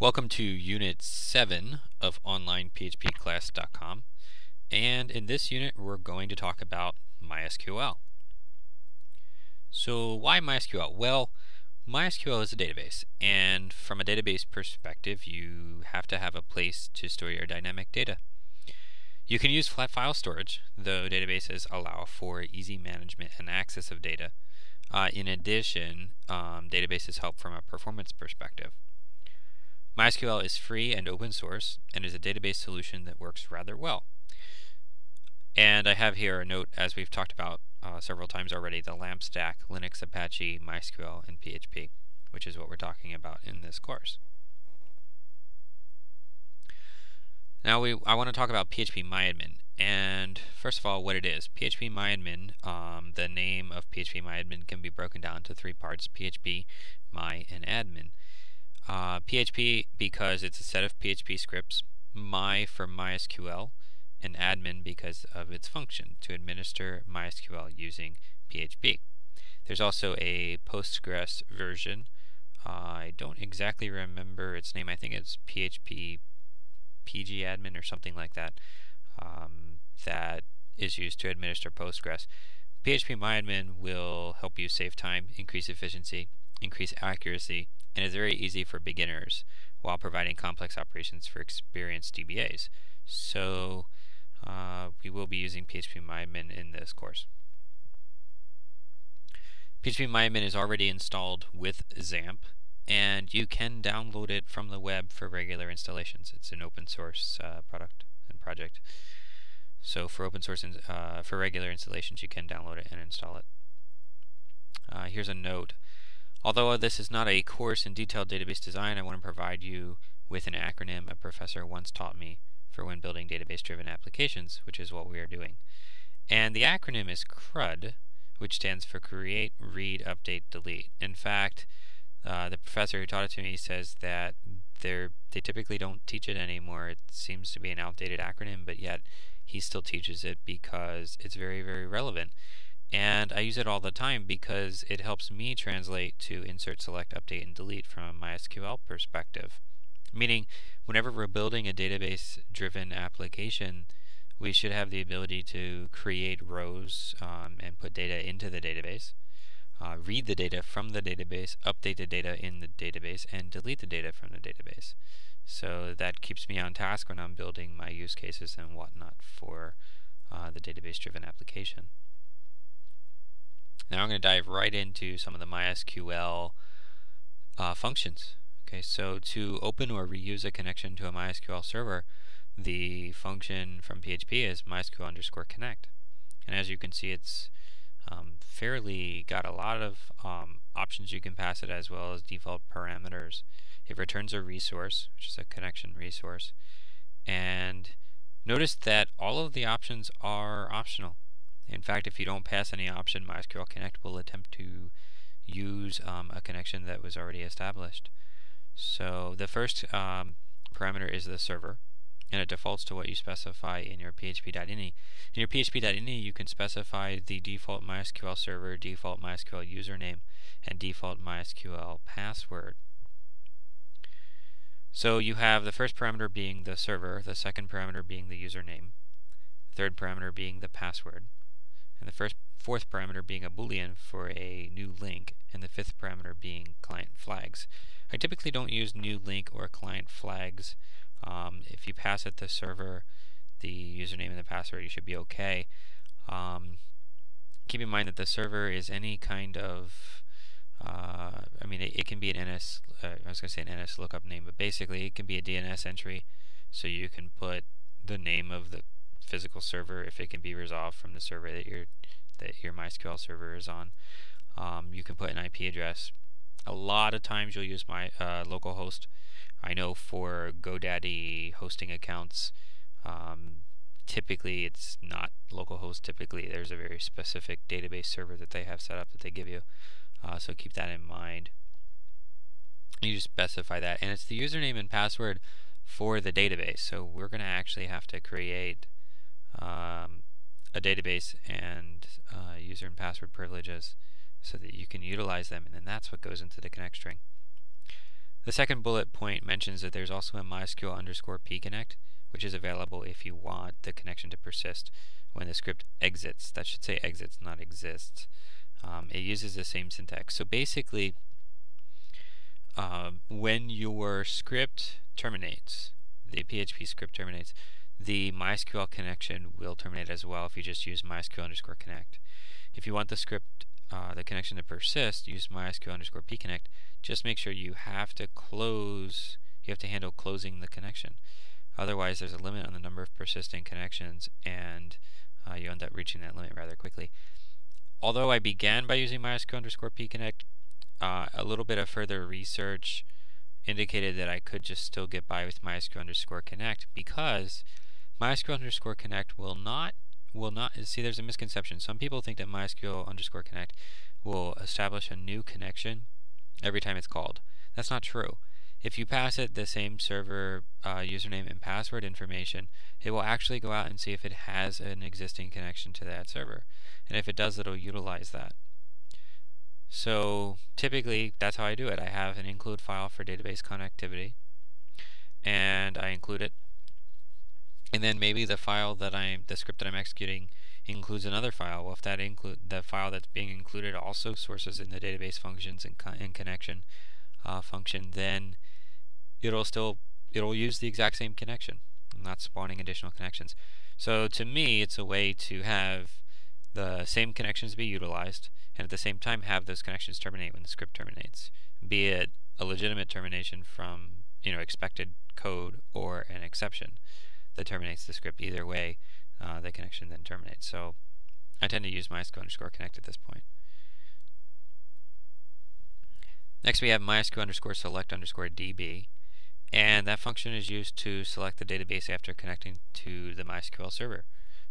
Welcome to Unit 7 of OnlinePHPClass.com and in this unit we're going to talk about MySQL. So why MySQL? Well, MySQL is a database and from a database perspective you have to have a place to store your dynamic data. You can use flat file storage, though databases allow for easy management and access of data. Uh, in addition, um, databases help from a performance perspective. MySQL is free and open source and is a database solution that works rather well. And I have here a note, as we've talked about uh, several times already, the LAMP stack, Linux, Apache, MySQL, and PHP, which is what we're talking about in this course. Now we, I want to talk about phpMyAdmin. And first of all, what it is. phpMyAdmin, um, the name of phpMyAdmin can be broken down to three parts, PHP, My, and Admin. Uh, PHP because it's a set of PHP scripts, My for MySQL, and Admin because of its function to administer MySQL using PHP. There's also a Postgres version. Uh, I don't exactly remember its name. I think it's PHP PG admin or something like that um, that is used to administer Postgres. phpMyAdmin will help you save time, increase efficiency, increase accuracy, and is very easy for beginners while providing complex operations for experienced DBAs. So uh, we will be using phpMyAdmin in this course. phpMyAdmin is already installed with XAMPP and you can download it from the web for regular installations. It's an open source uh, product and project. So for open source uh, for regular installations, you can download it and install it. Uh, here's a note. Although this is not a course in detailed database design, I want to provide you with an acronym a professor once taught me for when building database-driven applications, which is what we are doing. And the acronym is CRUD, which stands for Create, Read, Update, Delete. In fact, uh, the professor who taught it to me says that they typically don't teach it anymore. It seems to be an outdated acronym, but yet he still teaches it because it's very, very relevant. And I use it all the time because it helps me translate to insert, select, update, and delete from a MySQL perspective. Meaning, whenever we're building a database driven application, we should have the ability to create rows um, and put data into the database uh, read the data from the database, update the data in the database, and delete the data from the database. So that keeps me on task when I'm building my use cases and whatnot for uh, the database-driven application. Now I'm going to dive right into some of the MySQL uh, functions. Okay, so to open or reuse a connection to a MySQL server, the function from PHP is MySQL underscore connect. And as you can see, it's um, fairly got a lot of um, options you can pass it as well as default parameters. It returns a resource, which is a connection resource. And notice that all of the options are optional. In fact, if you don't pass any option, MySQL Connect will attempt to use um, a connection that was already established. So the first um, parameter is the server and it defaults to what you specify in your php.ini. In your php.ini, you can specify the default MySQL server, default MySQL username, and default MySQL password. So you have the first parameter being the server, the second parameter being the username, the third parameter being the password, and the first fourth parameter being a boolean for a new link, and the fifth parameter being client flags. I typically don't use new link or client flags um, if you pass it the server, the username and the password, you should be okay. Um, keep in mind that the server is any kind of, uh, I mean, it, it, can be an NS, uh, I was going to say an NS lookup name, but basically it can be a DNS entry, so you can put the name of the physical server if it can be resolved from the server that your that your MySQL server is on. Um, you can put an IP address. A lot of times you'll use my uh, localhost I know for GoDaddy hosting accounts, um, typically it's not localhost. Typically, there's a very specific database server that they have set up that they give you. Uh, so keep that in mind. You just specify that, and it's the username and password for the database. So we're going to actually have to create um, a database and uh, user and password privileges so that you can utilize them, and then that's what goes into the connect string. The second bullet point mentions that there's also a MySQL underscore pconnect, which is available if you want the connection to persist when the script exits. That should say exits, not exists. Um, it uses the same syntax. So basically, um, when your script terminates, the PHP script terminates, the MySQL connection will terminate as well if you just use MySQL underscore connect. If you want the script, uh, the connection to persist, use MySQL underscore pconnect. Just make sure you have to close, you have to handle closing the connection. Otherwise, there's a limit on the number of persisting connections, and uh, you end up reaching that limit rather quickly. Although I began by using MySQL underscore pconnect, uh, a little bit of further research indicated that I could just still get by with MySQL underscore connect because MySQL underscore connect will not will not see there's a misconception. Some people think that MySQL underscore connect will establish a new connection every time it's called. That's not true. If you pass it the same server uh, username and password information, it will actually go out and see if it has an existing connection to that server. And if it does, it'll utilize that. So typically, that's how I do it. I have an include file for database connectivity, and I include it. And then maybe the file that I'm, the script that I'm executing includes another file. Well, if that include the file that's being included also sources in the database functions and, con and connection uh, function, then it'll still it'll use the exact same connection, not spawning additional connections. So to me, it's a way to have the same connections be utilized, and at the same time have those connections terminate when the script terminates, be it a legitimate termination from you know expected code or an exception that terminates the script. Either way, uh, the connection then terminates. So I tend to use MySQL underscore connect at this point. Next we have MySQL underscore select underscore DB and that function is used to select the database after connecting to the MySQL server.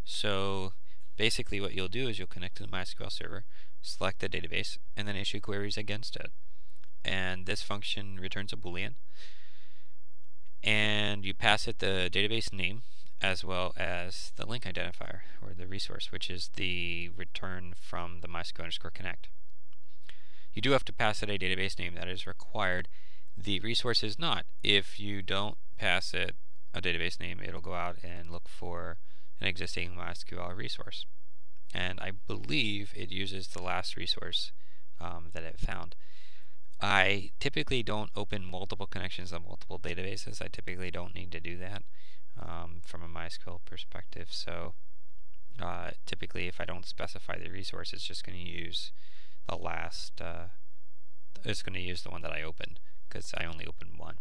So basically what you'll do is you'll connect to the MySQL server, select the database, and then issue queries against it. And this function returns a boolean and you pass it the database name as well as the link identifier or the resource which is the return from the MySQL underscore connect. You do have to pass it a database name that is required the resource is not. If you don't pass it a database name, it'll go out and look for an existing MySQL resource. And I believe it uses the last resource um, that it found. I typically don't open multiple connections on multiple databases. I typically don't need to do that um, from a MySQL perspective. So uh, typically, if I don't specify the resource, it's just going to use the last. Uh, it's going to use the one that I opened because I only opened one.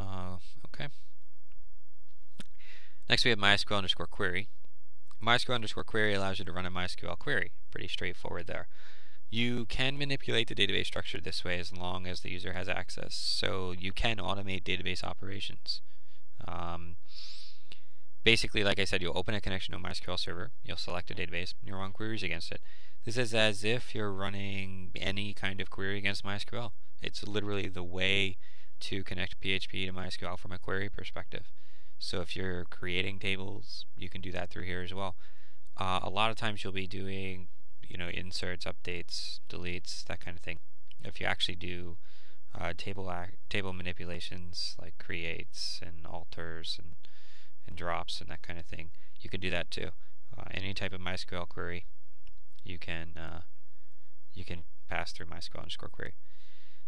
Uh, okay. Next we have MySQL underscore query. MySQL underscore query allows you to run a MySQL query. Pretty straightforward there. You can manipulate the database structure this way as long as the user has access. So you can automate database operations. Um, basically, like I said, you'll open a connection to a MySQL server, you'll select a database, and you'll run queries against it. This is as if you're running any kind of query against MySQL. It's literally the way to connect PHP to MySQL from a query perspective. So if you're creating tables, you can do that through here as well. Uh, a lot of times you'll be doing, you know, inserts, updates, deletes, that kind of thing. If you actually do uh, table table manipulations like creates and alters and and drops and that kind of thing, you can do that too. Uh, any type of MySQL query, you can uh, you can pass through MySQL underscore query.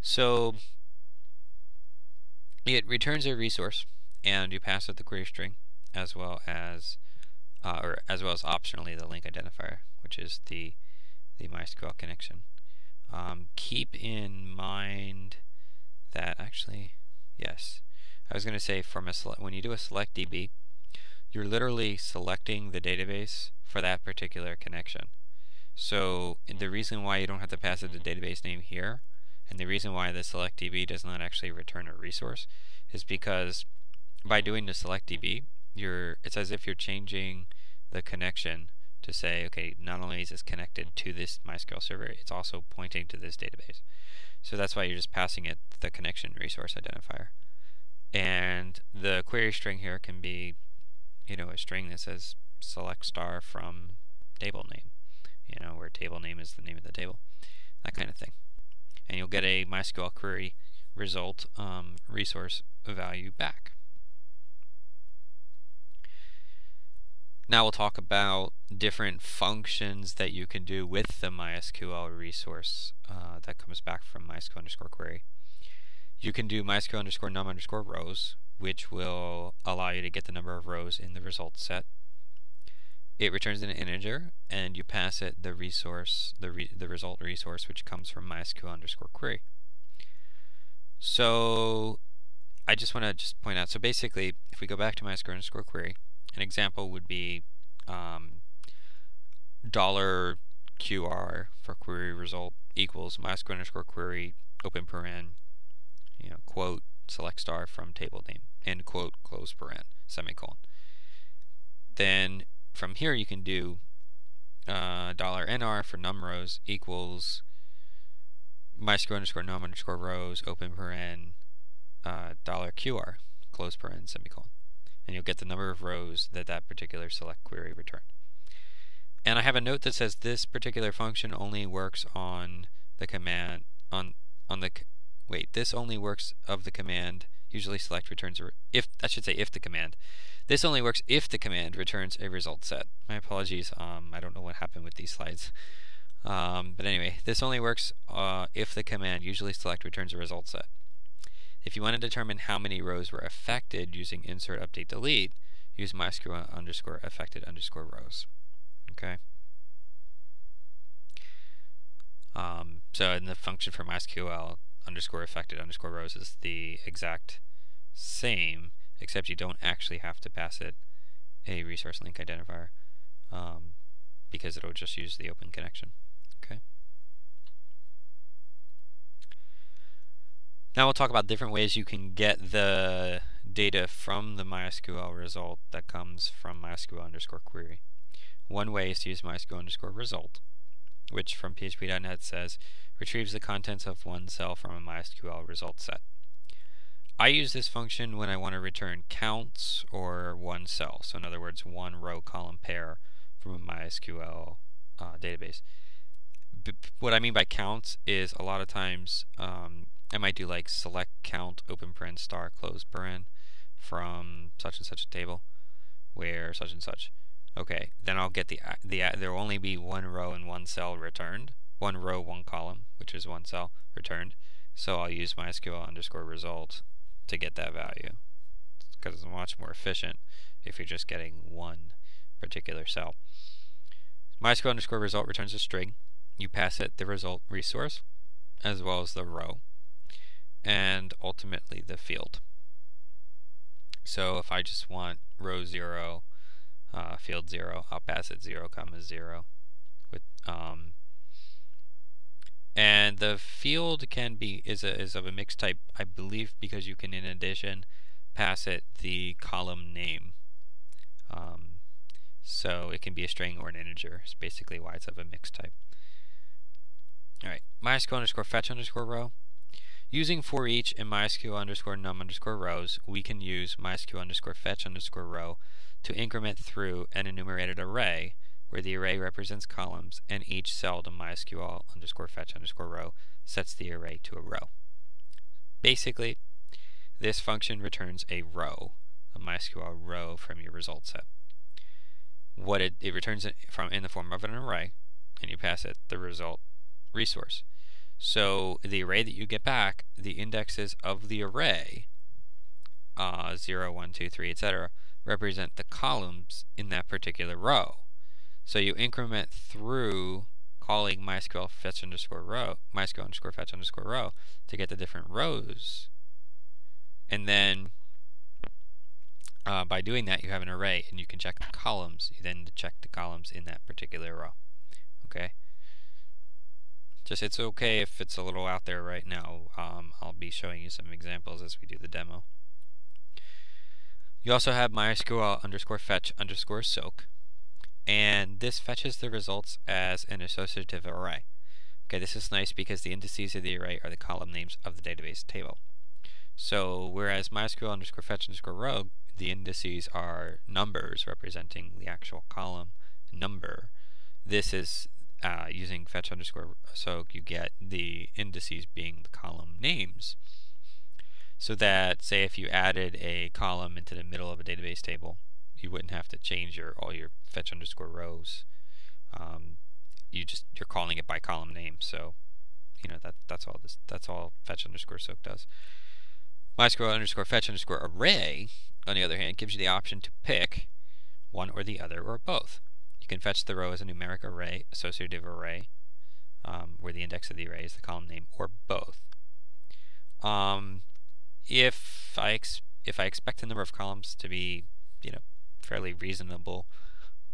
So it returns a resource, and you pass it the query string, as well as, uh, or as well as optionally the link identifier, which is the the MySQL connection. Um, keep in mind that actually, yes, I was going to say from a select, when you do a select DB, you're literally selecting the database for that particular connection. So the reason why you don't have to pass it the database name here and the reason why the select DB does not actually return a resource is because by doing the selectdb, you're it's as if you're changing the connection to say, okay, not only is this connected to this MySQL server, it's also pointing to this database. So that's why you're just passing it the connection resource identifier. And the query string here can be, you know, a string that says select star from table name, you know, where table name is the name of the table, that kind of thing and you'll get a MySQL query result um, resource value back. Now we'll talk about different functions that you can do with the MySQL resource uh, that comes back from MySQL underscore query. You can do MySQL underscore num underscore rows, which will allow you to get the number of rows in the result set. It returns an integer, and you pass it the resource, the, re the result resource, which comes from MySQL underscore query. So I just want to just point out, so basically, if we go back to MySQL underscore query, an example would be um, dollar $QR for query result equals MySQL underscore query open paren, you know, quote, select star from table name, end quote, close paren, semicolon. Then from here you can do uh, $nr for num rows equals MySQL underscore num underscore rows open paren uh, dollar $QR, close paren, semicolon and you'll get the number of rows that that particular select query returned. And I have a note that says this particular function only works on the command on on the wait this only works of the command usually select returns a if I should say if the command this only works if the command returns a result set. My apologies. Um, I don't know what happened with these slides. Um, but anyway, this only works uh, if the command usually select returns a result set. If you want to determine how many rows were affected using insert update delete, use MySQL underscore affected underscore rows. Okay. Um, so in the function for MySQL underscore affected underscore rows is the exact same, except you don't actually have to pass it a resource link identifier um, because it'll just use the open connection. Okay. Now we'll talk about different ways you can get the data from the MySQL result that comes from MySQL underscore query. One way is to use MySQL underscore result, which from PHP.NET says retrieves the contents of one cell from a MySQL result set. I use this function when I want to return counts or one cell. So in other words, one row column pair from a MySQL uh, database. B what I mean by counts is a lot of times um, I might do like select count open paren star close paren from such and such a table where such and such. Okay, then I'll get the the there will only be one row and one cell returned, one row, one column, which is one cell returned. So I'll use MySQL underscore result to get that value because it's much more efficient if you're just getting one particular cell. MySQL underscore result returns a string. You pass it the result resource as well as the row and ultimately the field. So if I just want row 0, uh, field 0, I'll pass it 0 comma 0. With, um, and the field can be is, a, is of a mixed type, I believe, because you can in addition pass it the column name. Um, so it can be a string or an integer. It's basically why it's of a mixed type. Alright, MySQL underscore fetch underscore row. Using for each in MySQL underscore num underscore rows, we can use MySQL underscore fetch underscore row to increment through an enumerated array where the array represents columns and each cell to MySQL underscore fetch underscore row sets the array to a row. Basically, this function returns a row, a MySQL row from your result set. What it, it returns it from in the form of an array, and you pass it the result resource. So the array that you get back, the indexes of the array, uh, 0, 1, 2, 3, etc., represent the columns in that particular row. So you increment through calling MySQL fetch underscore row, MySQL underscore fetch underscore row to get the different rows. And then uh, by doing that, you have an array and you can check the columns. You then check the columns in that particular row. Okay. Just it's okay if it's a little out there right now. Um, I'll be showing you some examples as we do the demo. You also have MySQL underscore fetch underscore assoc, and this fetches the results as an associative array. Okay, this is nice because the indices of the array are the column names of the database table. So whereas MySQL underscore fetch underscore row, the indices are numbers representing the actual column number. This is uh, using fetch underscore assoc, you get the indices being the column names. so that say if you added a column into the middle of a database table, you wouldn't have to change your all your fetch underscore rows. Um, you just you're calling it by column name, so you know that that's all this that's all fetch underscore assoc does. MySQL underscore fetch underscore array, on the other hand, gives you the option to pick one or the other or both. You can fetch the row as a numeric array, associative array, um, where the index of the array is the column name, or both. Um, if I if I expect the number of columns to be, you know, fairly reasonable,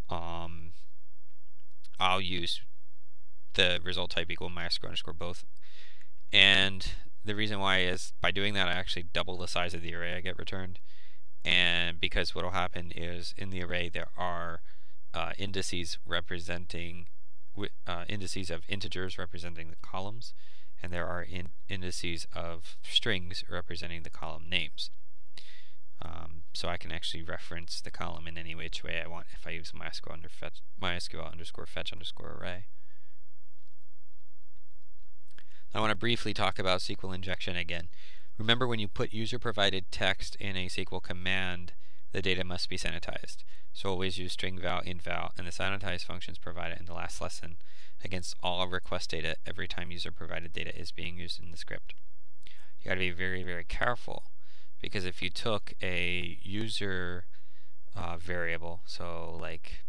um, I'll use the result type equal MySQL underscore both. And the reason why is by doing that I actually double the size of the array I get returned. And because what will happen is in the array there are uh, indices representing uh, indices of integers representing the columns, and there are in indices of strings representing the column names. Um, so I can actually reference the column in any which way I want if I use MySQL, under fetch, MySQL underscore fetch underscore array. I want to briefly talk about SQL injection again. Remember when you put user provided text in a SQL command, the data must be sanitized. So always use string val, int val, and the sanitize functions provided in the last lesson against all request data every time user provided data is being used in the script. You got to be very, very careful because if you took a user uh, variable, so like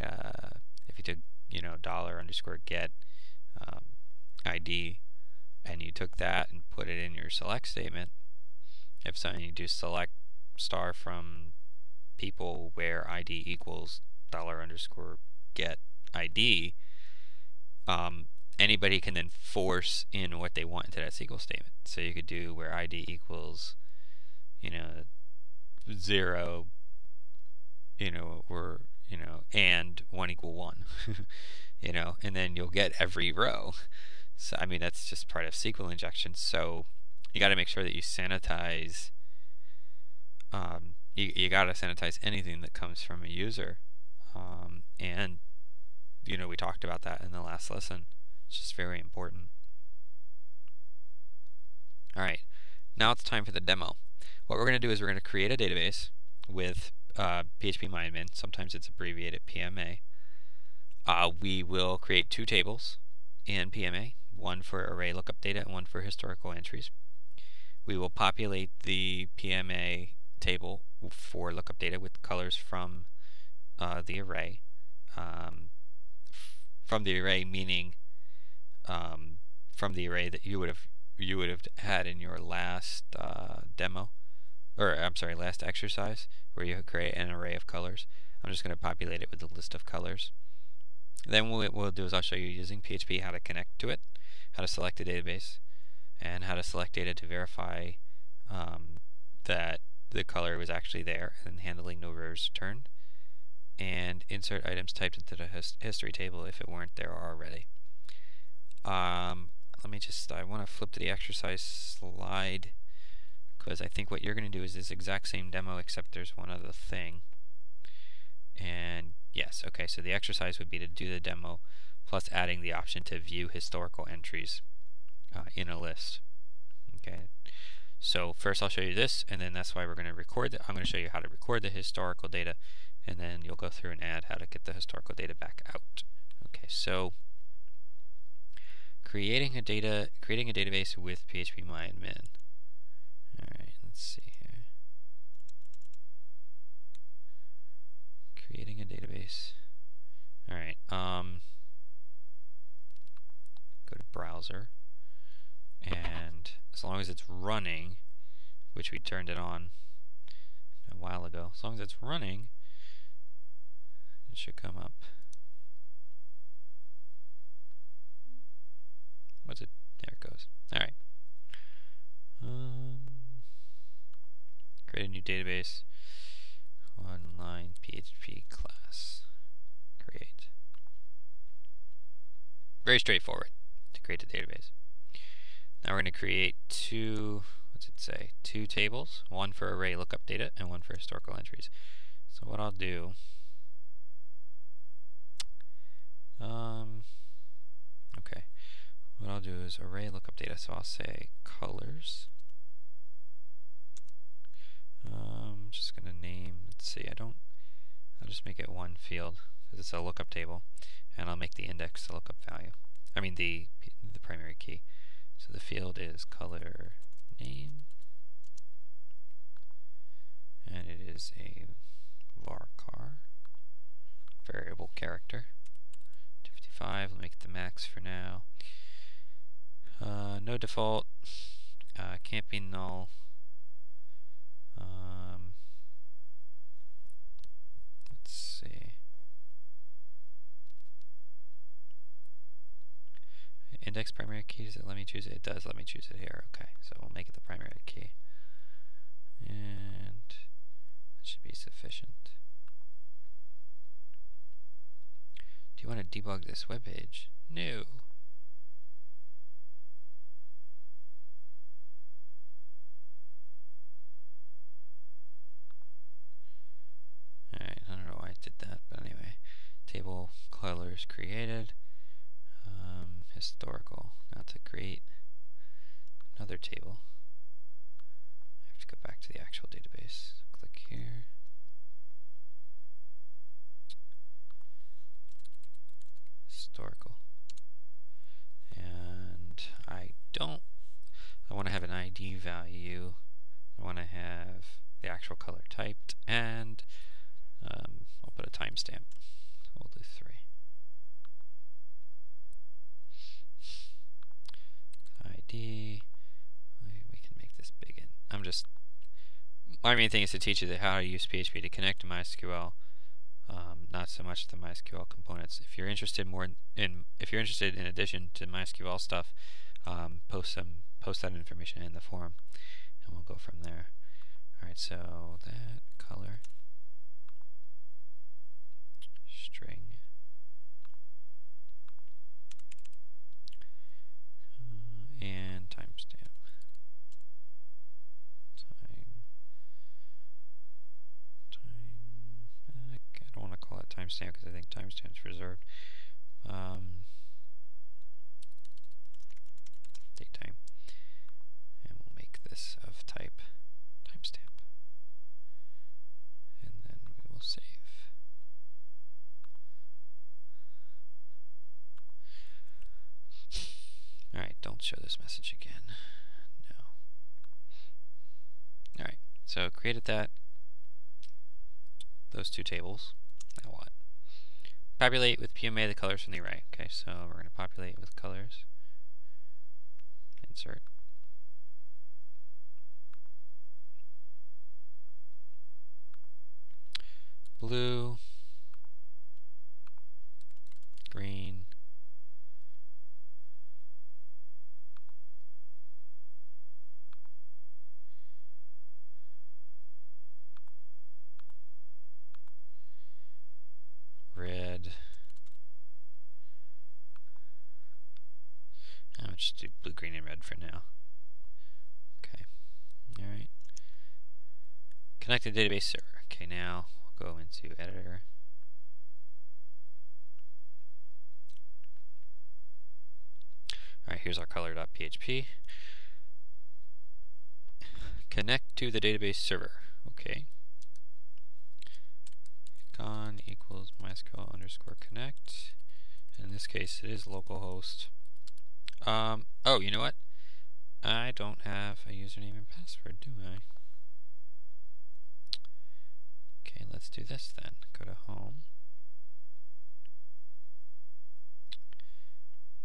uh, if you took you know dollar underscore get um, ID and you took that and put it in your select statement, if something you do select star from people where ID equals dollar underscore get ID, um, anybody can then force in what they want into that SQL statement. So you could do where ID equals, you know, zero, you know, or you know, and one equal one, you know, and then you'll get every row. So, I mean, that's just part of SQL injection. So you got to make sure that you sanitize. Um, you you got to sanitize anything that comes from a user, um, and you know we talked about that in the last lesson. It's just very important. All right, now it's time for the demo. What we're going to do is we're going to create a database with uh, phpMyAdmin. Sometimes it's abbreviated PMA. Uh, we will create two tables in PMA one for array lookup data and one for historical entries. We will populate the PMA table for lookup data with colors from uh, the array. Um, from the array meaning um, from the array that you would have you would have had in your last uh, demo, or I'm sorry, last exercise, where you create an array of colors. I'm just going to populate it with a list of colors. Then what we'll do is I'll show you using PHP how to connect to it how to select a database, and how to select data to verify um, that the color was actually there and handling no errors returned, and insert items typed into the his history table if it weren't there already. Um, let me just, I want to flip to the exercise slide because I think what you're going to do is this exact same demo except there's one other thing. And yes, okay, so the exercise would be to do the demo plus adding the option to view historical entries uh, in a list. Okay, so first I'll show you this, and then that's why we're going to record. The, I'm going to show you how to record the historical data, and then you'll go through and add how to get the historical data back out. Okay, so creating a data, creating a database with phpMyAdmin. All right, let's see here. Creating a database. All right. Um, go to browser and as long as it's running which we turned it on a while ago. As long as it's running it should come up. What's it? There it goes. Alright um, create a new database. Online PHP class. Create. Very straightforward to create a database. Now we're going to create two, what's it say, two tables, one for array lookup data and one for historical entries. So what I'll do, um, okay, what I'll do is array lookup data, so I'll say colors. I'm just going to name, let's see, I don't, I'll just make it one field because it's a lookup table, and I'll make the index the lookup value, I mean the, the primary key. So the field is color name, and it is a varchar variable character. 255. Let me make the max for now. Uh, no default. Uh, can't be null. Um, let's see. Index primary key, does it let me choose it? It does let me choose it here. Okay, so we'll make it the primary key. And that should be sufficient. Do you want to debug this web page? No. Alright, I don't know why I did that, but anyway. Table colors created. Historical. Now to create another table, I have to go back to the actual database. Click here. Historical. And I don't, I want to have an ID value. I want to have the actual color typed, and um, I'll put a timestamp. We'll do three. We can make this big. In. I'm just. My main thing is to teach you how to use PHP to connect to MySQL. Um, not so much the MySQL components. If you're interested more in, in if you're interested in addition to MySQL stuff, um, post some post that information in the forum, and we'll go from there. Alright, so that color string uh, and timestamp. Time time I don't want to call it timestamp because I think timestamp's reserved. Um, datetime. And we'll make this of type timestamp. And then we will save. Alright, don't show this message again. No. Alright, so created that. Those two tables. Now what? Populate with PMA the colors from the array. Okay, so we're going to populate with colors. Insert. blue, green, red. I'll just do blue, green, and red for now. Okay. Alright. Connect to database server. Okay, now we'll go into editor. Alright, here's our color.php. Connect to the database server. Okay. Con equals mysql underscore connect. In this case, it is localhost. Um, oh, you know what? I don't have a username and password, do I? Okay, let's do this then. Go to Home.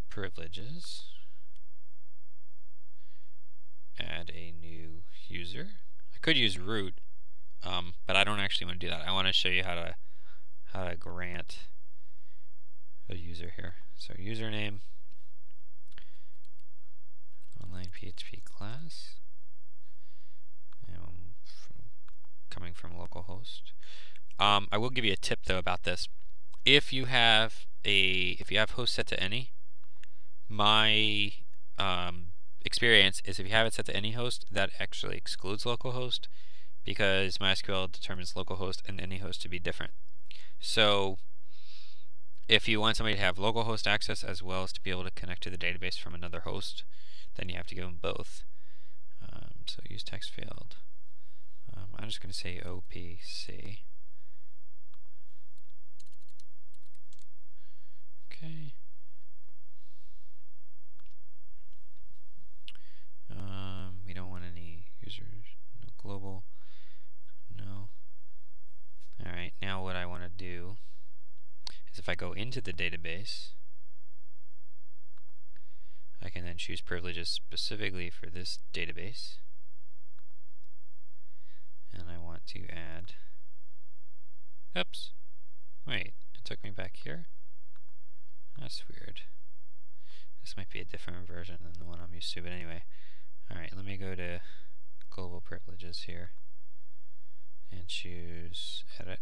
Privileges. Add a new user. I could use root, um, but I don't actually want to do that. I want to show you how to how to grant a user here. So username, online PHP class, and from coming from localhost. Um, I will give you a tip though about this. If you have a if you have host set to any, my um, experience is if you have it set to any host, that actually excludes localhost because MySQL determines localhost and any host to be different. So if you want somebody to have localhost access as well as to be able to connect to the database from another host, then you have to give them both. Um, so use text field. Um, I'm just going to say OPC. Okay. Um, we don't want any users. No global. No. Alright, now what I want to do is if I go into the database, I can then choose privileges specifically for this database. And I want to add, oops, wait, it took me back here? That's weird. This might be a different version than the one I'm used to, but anyway. Alright, let me go to global privileges here and choose edit.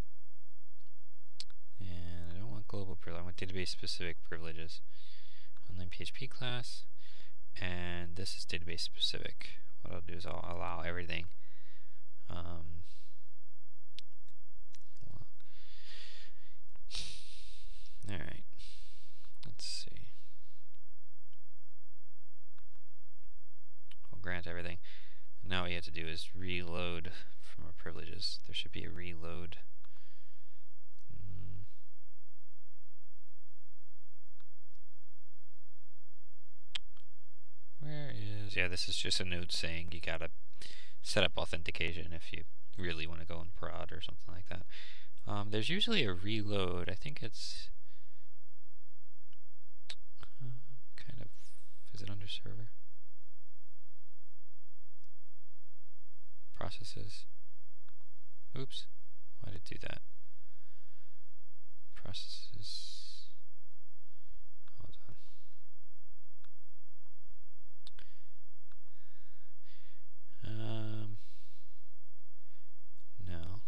And global privilege, I want database specific privileges. Online PHP class, and this is database specific. What I'll do is I'll allow everything. Um, Alright, let's see. I'll grant everything. Now what you have to do is reload from our privileges. There should be a reload. Yeah, this is just a note saying you gotta set up authentication if you really want to go in prod or something like that. Um, there's usually a reload. I think it's uh, kind of, is it under server? Processes. Oops, why did it do that? Processes. Hold on. Um, no.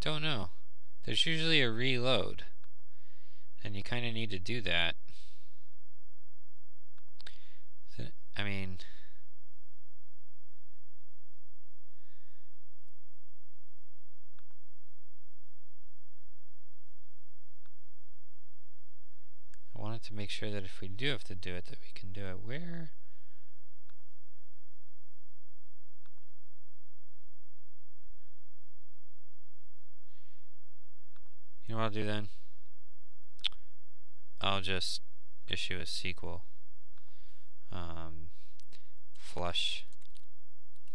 Don't know. There's usually a reload. And you kind of need to do that. I mean... I wanted to make sure that if we do have to do it, that we can do it where... You know what I'll do then? I'll just issue a SQL um, flush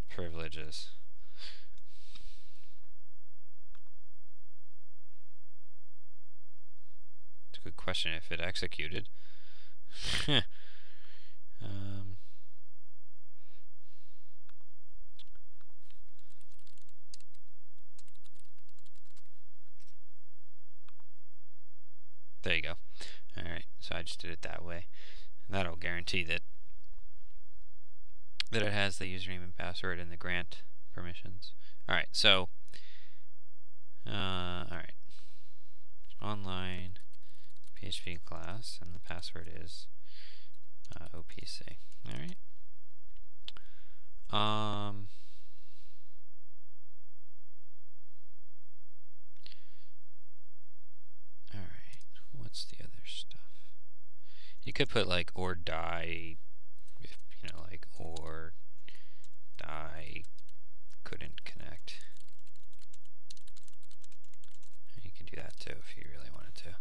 privileges. It's good question if it executed. um, There you go. Alright, so I just did it that way. that'll guarantee that that it has the username and password and the grant permissions. Alright, so uh, alright. Online PHP class and the password is uh, OPC. Alright. Um all right. what's the other stuff? You could put like or die, if you know, like or die couldn't connect. You can do that too if you really wanted to.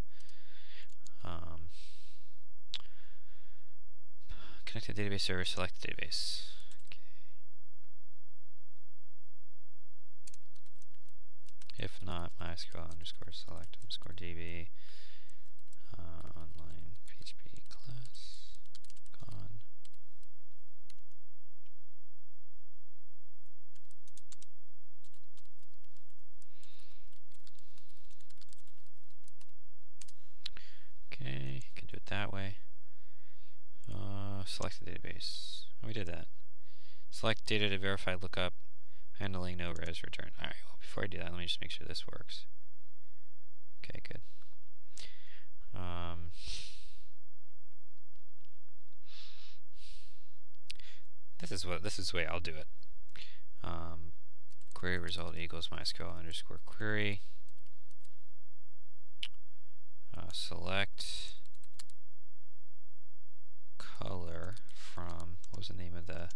Um, connect to database server, select the database. Okay. If not, MySQL underscore select underscore DB uh, online PHP class con Okay, you can do it that way. Uh, select the database. Oh, we did that. Select data to verify lookup, handling no res return. Alright, well before I do that, let me just make sure this works. Okay, good. Um, this is what this is the way I'll do it. Um, query result equals MySQL underscore query. Uh, select color from, what was the name of the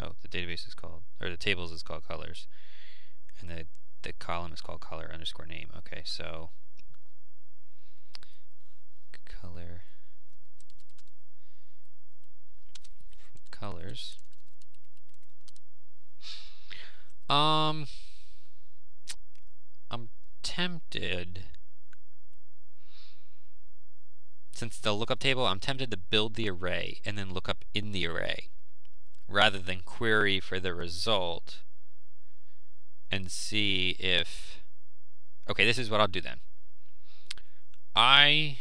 Oh, the database is called, or the tables is called colors, and the the column is called color underscore name. Okay, so color from colors. Um, I'm tempted, since the lookup table, I'm tempted to build the array and then look up in the array rather than query for the result and see if, okay, this is what I'll do then. I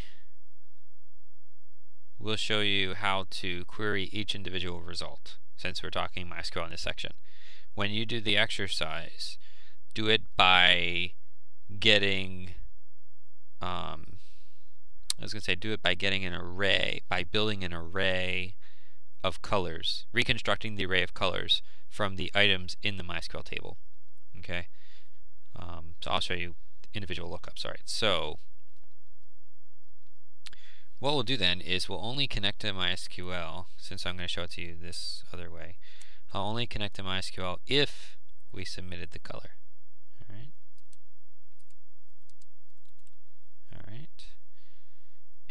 will show you how to query each individual result since we're talking MySQL in this section. When you do the exercise, do it by getting, um, I was going to say do it by getting an array, by building an array of colors, reconstructing the array of colors from the items in the MySQL table. Okay, um, so I'll show you individual lookups. All right, so what we'll do then is we'll only connect to MySQL, since I'm going to show it to you this other way. I'll only connect to MySQL if we submitted the color.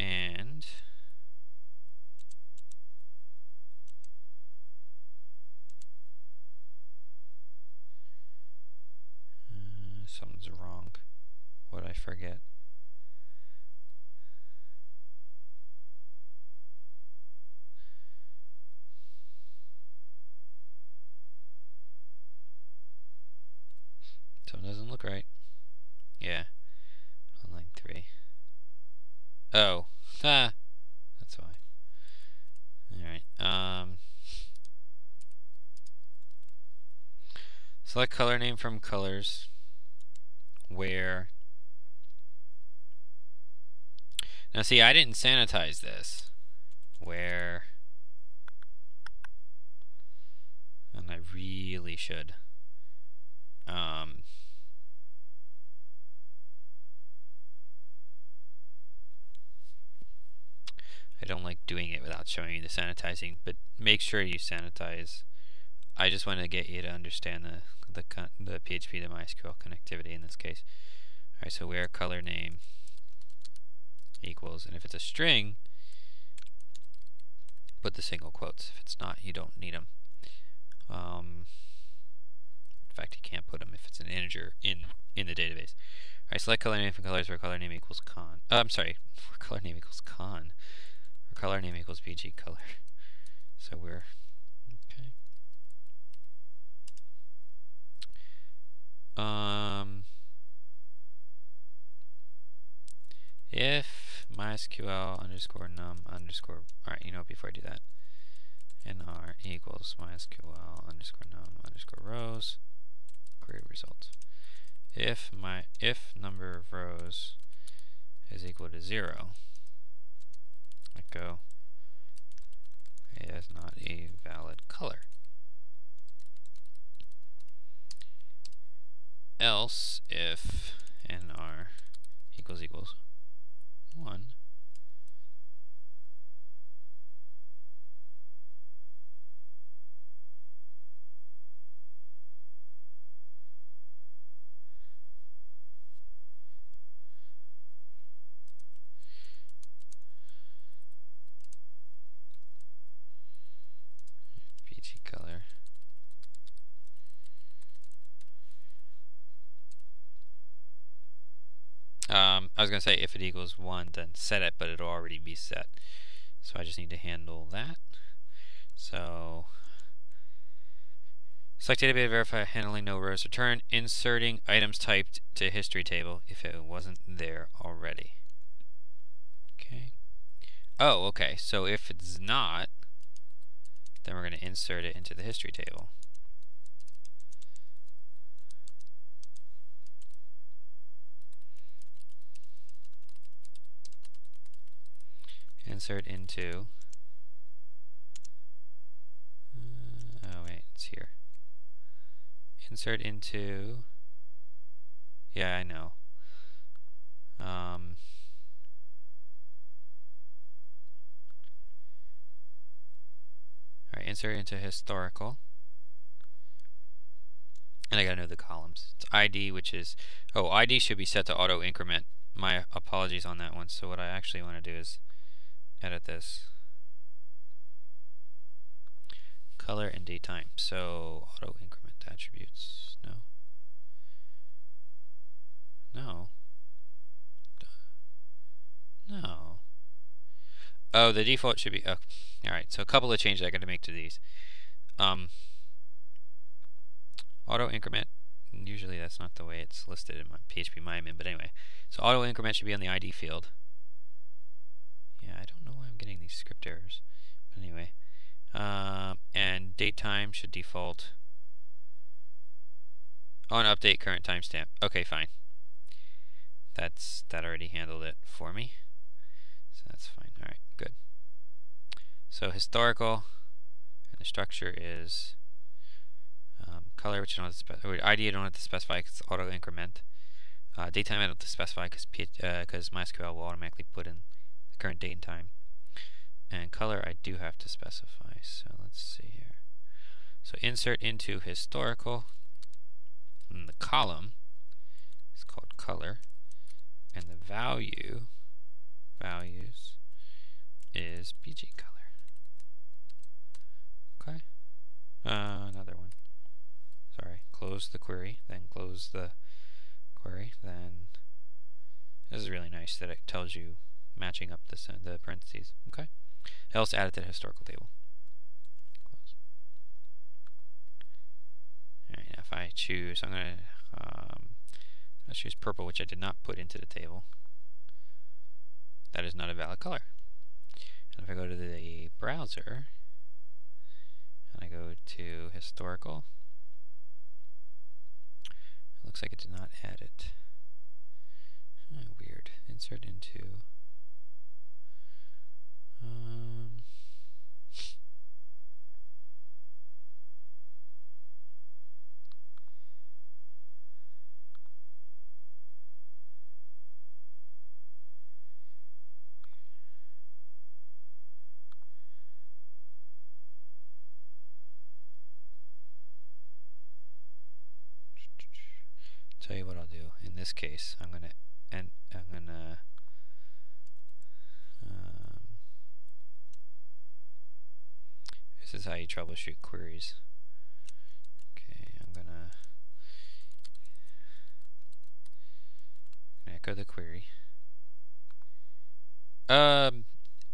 and uh, something's wrong. What I forget. Something doesn't look right. Yeah. On line three. Oh. Ah, that's why. Alright, um... Select color name from colors where... Now see, I didn't sanitize this. Where... And I really should. Um... I don't like doing it without showing you the sanitizing, but make sure you sanitize. I just wanted to get you to understand the the, the PHP to MySQL connectivity in this case. All right, so where color name equals, and if it's a string, put the single quotes. If it's not, you don't need them. Um, in fact, you can't put them if it's an integer in in the database. All right, select color name from colors where color name equals con. Uh, I'm sorry, where color name equals con. Color name equals bg color. So we're okay. Um, if mysql underscore num underscore alright, you know before I do that. nr equals mysql underscore num underscore rows query result. If my if number of rows is equal to zero, go. It is not a valid color. Else, if nr equals equals 1, was going to say if it equals 1 then set it, but it'll already be set. So I just need to handle that. So select database verify handling no rows return inserting items typed to history table if it wasn't there already. Okay. Oh, okay. So if it's not, then we're going to insert it into the history table. insert into uh, oh wait it's here. Insert into yeah I know. Um, alright insert into historical. And I gotta know the columns. It's ID which is oh ID should be set to auto increment. My apologies on that one. So what I actually want to do is edit this. Color and date time. So auto increment attributes. No. No. No. Oh, the default should be. Oh, all right. So a couple of changes I got to make to these. Um, auto increment. Usually that's not the way it's listed in my phpMyAdmin, but anyway. So auto increment should be on the ID field. Yeah, I don't know why I'm getting these script errors. But anyway. Um, and date time should default on update current timestamp. Okay, fine. That's that already handled it for me. So that's fine. All right, good. So historical, and the structure is um, color, which you don't have to specify. ID you don't have to specify because it's auto increment. Uh, daytime I don't have to specify because because uh, MySQL will automatically put in current date and time. And color I do have to specify. So let's see here. So insert into historical, and the column is called color, and the value values is BG color. Okay. Uh, another one. Sorry. Close the query, then close the query, then this is really nice that it tells you matching up the, the parentheses. Okay. Else add it to the historical table. Close. Alright, if I choose, I'm to um, let's choose purple, which I did not put into the table. That is not a valid color. And if I go to the browser, and I go to historical, it looks like it did not add it. Oh, weird. Insert into. Um, tell you what I'll do. In this case, I'm gonna and I'm gonna um, this is how you troubleshoot queries. Okay, I'm gonna, gonna echo the query. Um,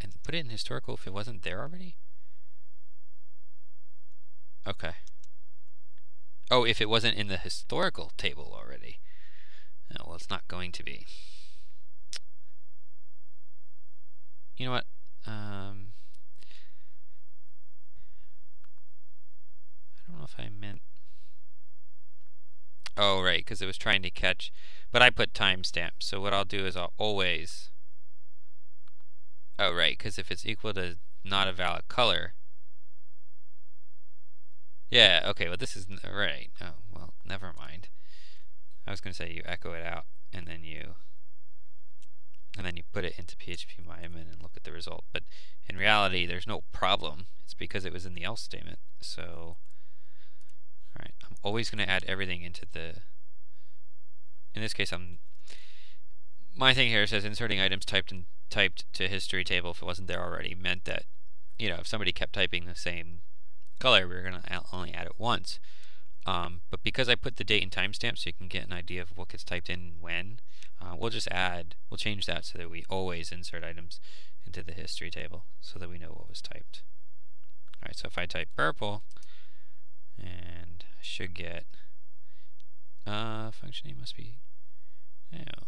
and put it in historical if it wasn't there already. Okay. Oh, if it wasn't in the historical table already. Oh, well, it's not going to be. You know what? Um, I don't if I meant. Oh, right, because it was trying to catch. But I put timestamps, So what I'll do is I'll always. Oh, right, because if it's equal to not a valid color, yeah, okay, well this is, right. Oh, well, never mind. I was going to say you echo it out, and then you, and then you put it into phpMyAdmin and look at the result. But in reality, there's no problem. It's because it was in the else statement. So, alright, I'm always going to add everything into the, in this case, I'm, my thing here says inserting items typed and typed to history table if it wasn't there already meant that, you know, if somebody kept typing the same color, we're going to only add it once. Um, but because I put the date and timestamp so you can get an idea of what gets typed in when, uh, we'll just add, we'll change that so that we always insert items into the history table so that we know what was typed. Alright, so if I type purple, and should get, uh, function name must be, oh,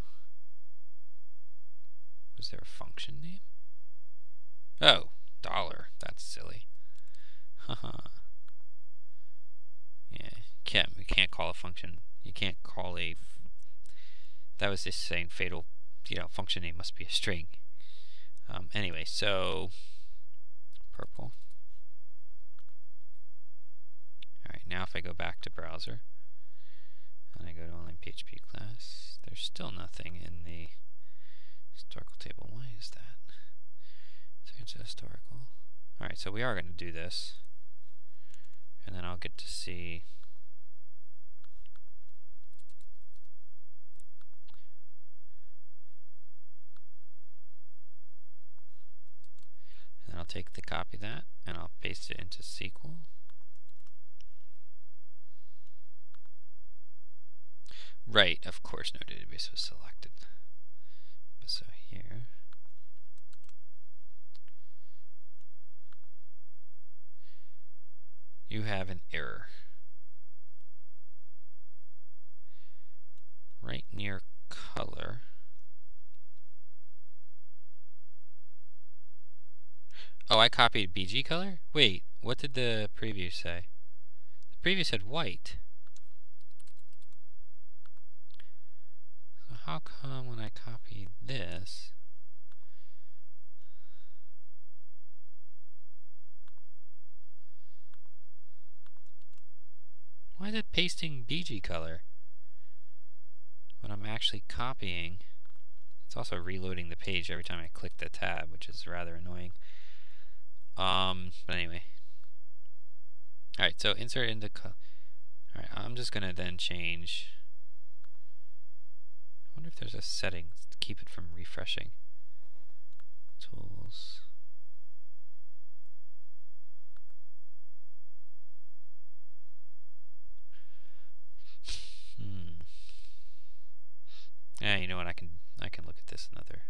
was there a function name? Oh, dollar, that's silly. yeah, can't we can't call a function. You can't call a. That was just saying fatal. You know, function name must be a string. Um, anyway, so purple. All right, now if I go back to browser, and I go to only PHP class, there's still nothing in the historical table. Why is that? It's historical. Alright, so we are going to do this. And then I'll get to see And I'll take the copy that and I'll paste it into SQL. Right, of course no database was selected. But so here you have an error. Right near color Oh, I copied BG color? Wait, what did the preview say? The preview said white. So how come when I copied this... Why is it pasting BG color? When I'm actually copying, it's also reloading the page every time I click the tab, which is rather annoying. Um, but anyway. Alright, so insert into... Alright, I'm just going to then change... I wonder if there's a setting to keep it from refreshing. Tools... Hmm. Yeah, you know what? I can I can look at this another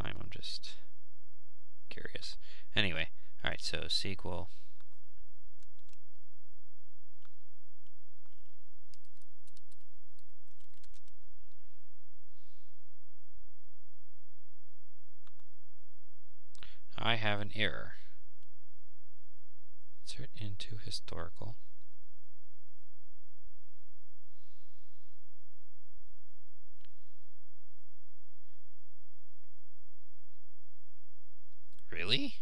time. I'm just curious. Anyway, alright, so SQL. I have an error. Insert into historical. Really?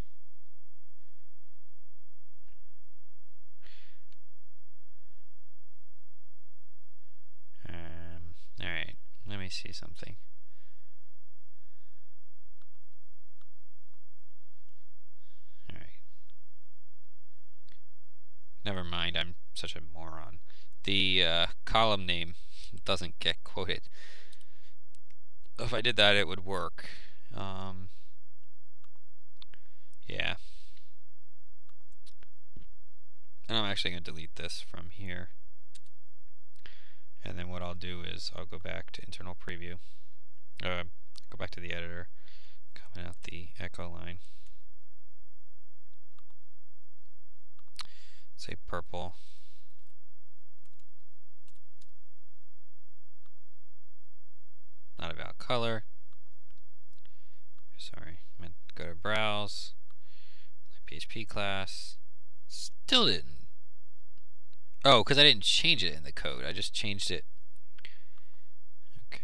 Um, Alright, let me see something. Alright. Never mind, I'm such a moron. The uh, column name doesn't get quoted. If I did that, it would work. Um, yeah. And I'm actually going to delete this from here. And then what I'll do is I'll go back to internal preview, uh, go back to the editor, comment out the echo line, say purple, not about color, sorry, meant go to browse, my PHP class, still didn't Oh, because I didn't change it in the code. I just changed it. Okay.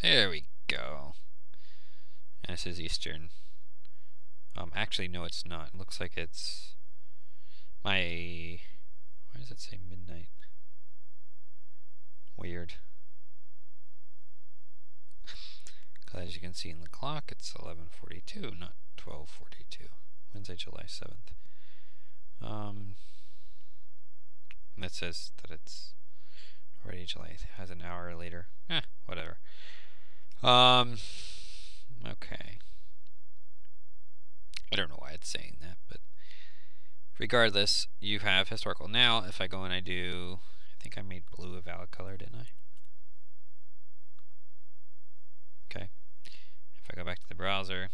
There we go. This is Eastern. Um, actually, no, it's not. It looks like it's my... Why does it say midnight? Weird. Because As you can see in the clock, it's 11.42, not 12.42. Wednesday, July 7th. Um, and that says that it's already July, it has an hour later. Eh, whatever. Um, okay. I don't know why it's saying that, but regardless, you have historical. Now, if I go and I do, I think I made blue a valid color, didn't I? Okay. If I go back to the browser,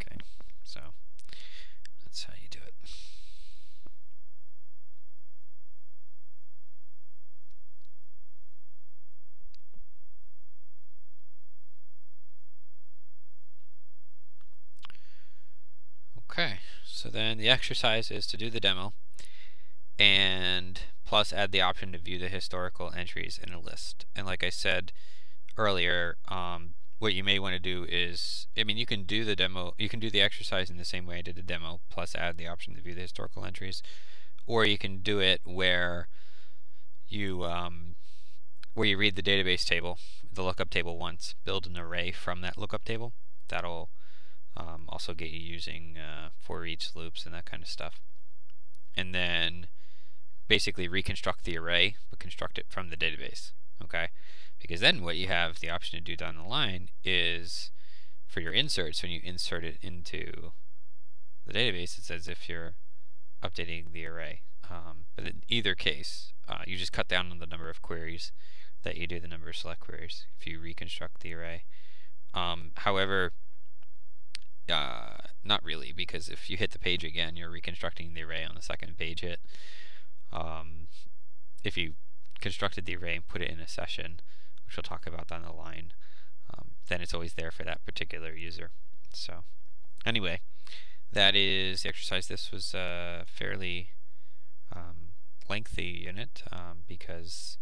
okay, so that's how you do it. Okay, so then the exercise is to do the demo and plus add the option to view the historical entries in a list. And like I said earlier, um, what you may want to do is, I mean, you can do the demo, you can do the exercise in the same way I did the demo, plus add the option to view the historical entries, or you can do it where you um, where you read the database table, the lookup table once, build an array from that lookup table. That'll um, also get you using uh, for each loops and that kind of stuff. And then basically reconstruct the array, but construct it from the database. Okay, because then what you have the option to do down the line is for your inserts when you insert it into the database, it's as if you're updating the array. Um, but in either case, uh, you just cut down on the number of queries that you do the number of select queries if you reconstruct the array. Um, however, uh, not really, because if you hit the page again, you're reconstructing the array on the second page hit. Um, if you constructed the array and put it in a session, which we'll talk about down the line, um, then it's always there for that particular user. So, anyway, that is the exercise. This was a fairly um, lengthy unit um, because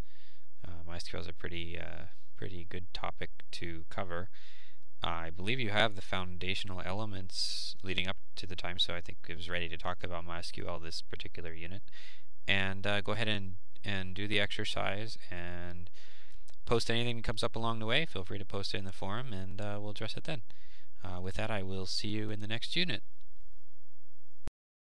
uh, MySQL is a pretty uh, pretty good topic to cover. I believe you have the foundational elements leading up to the time, so I think it was ready to talk about MySQL this particular unit. And uh, go ahead and, and do the exercise and post anything that comes up along the way. Feel free to post it in the forum, and uh, we'll address it then. Uh, with that, I will see you in the next unit.